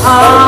Oh.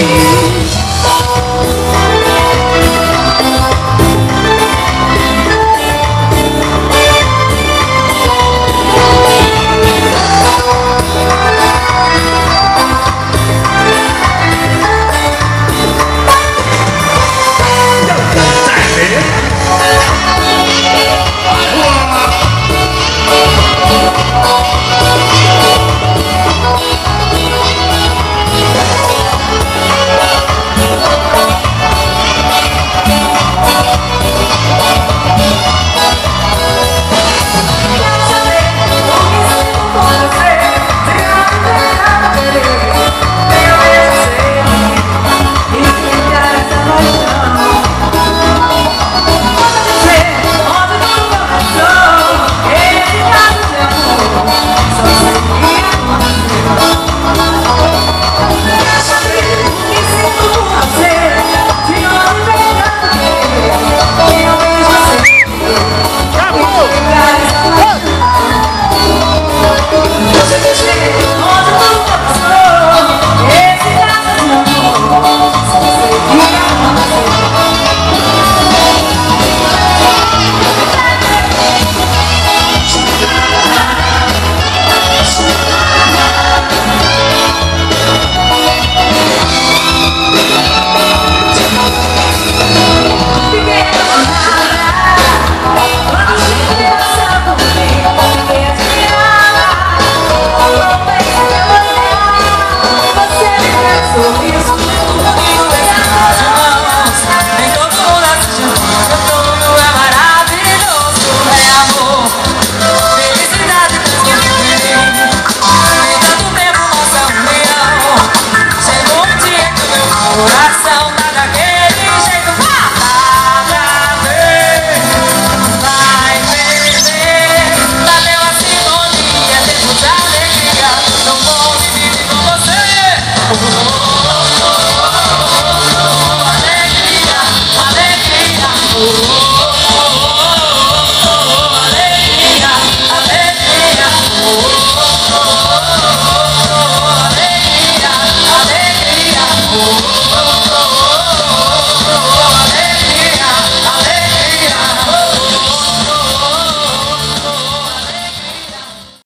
you.